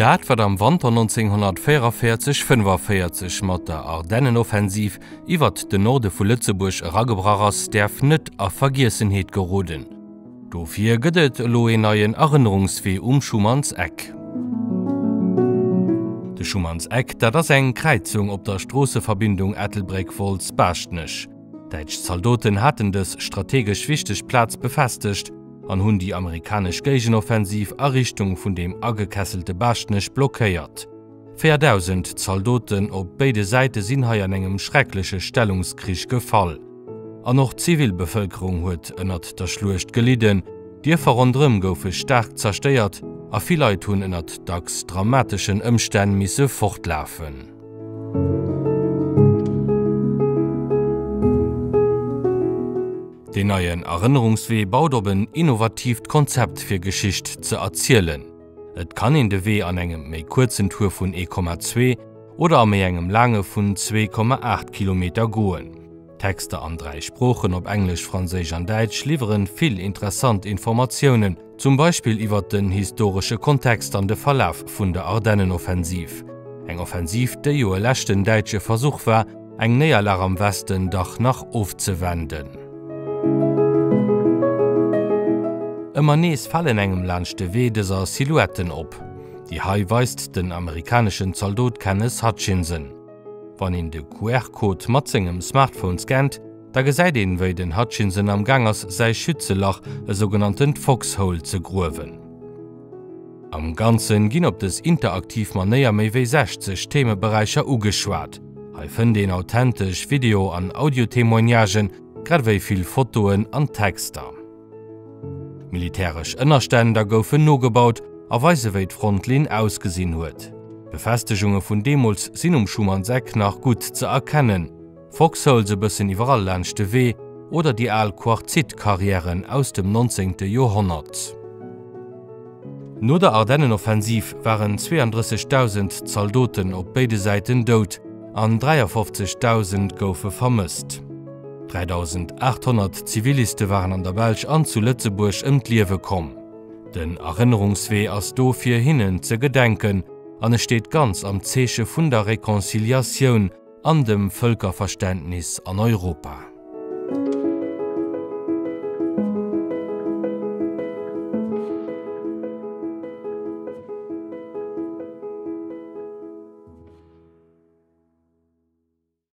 Dat wat am Wander 194445 mat der Ardennenoffensiv iwwer de Norde vu Lützeburg Ragebrachers derf net a Vergiesenheet geoden. Dofir gëdet loe neien Erinnerungsfee um Schumanns Eck. De Schumanns Eck dat ass eng Kreizung op der Strosseverbindung Ethelbreckvolls baschtnech. Deitsch Saldoten hatten des strategisch wichtig Platz befestigt, an hunn die amerikasch Gegenoffensiv Errichtung vun dem agekesselte Baschtnech blockéiert. 4000 Zaldoten op beide Seite sinn ha an engem schreckliche Stellungskrich gefall. An noch Zivilbevölkerung huet ënnert der Schlucht geliden, Dir verrondrem goufe stark zersteiert, a vielit hunn ënnert dacks dramatischen ëmstä misse fortlafen. Den neuen Erinnerungsweh baut op een innovativ Konzept fir Geschicht ze erzielen. Et kann in de W an engem méi kurzen Tour vun E,2 oder am méi engem Lange vun 2,8 km goen. Texte an drei Spprochen op Englisch, Franzisch an Deitsch lieeren viel interessant Informationen, zum Beispiel iwwer den historische Kontext an de Verlauf vun der Ardennenoffensiv. Eg Offensiv de joe lächten Deitsche Versuch war, eng näherler am Westen dach nach ofzuwenden. Ëmmer nees fallen engem Landchte wedeser Silhouetten op. Die Hai weist den amerikanischen Zaldotkennes Hutchinson. Wann in de QR-Code matzingem Smartphone scannt, da gesäit den wéi den Hutchinson am Gangers sei Schützelach e son Foxhole ze growen. Am ganzen ginn op des interaktiv manéier méi wéi 60 Themebereicher ugeschwart, Haiën den authentisch Video an Audiotemoignagen, gradéi vill Fotoen an Texter. Militärech ënnerständer goufen no gebaut, aweisewéit Frontlin ausgesinn huet. Befestigungen vun Demos sinn um Schumann Säck nach gut ze erkennen. Foxhol se bëssen iwwerall lchte weh oder die Al Quarzitkarrieren aus dem 19. Jahrhundert. No der Ardennenoffensiv waren 32.000 Zaldoten op beide Seiten dot, an 53.000 goufe vermisst. 3800 Ziviliste waren an der Welsch an zu Lützeburg ëmtliewe kom. Den Erinnerungsweh ass dofir hinnen ze gedenken, an es steht ganz am Zesche vun der Rekonciliatioun an dem Völkerverständnis an Europa.